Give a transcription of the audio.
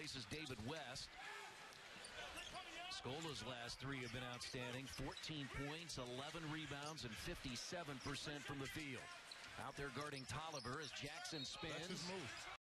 place David West. Scola's last three have been outstanding 14 points, 11 rebounds, and 57% from the field. Out there guarding Tolliver as Jackson spins.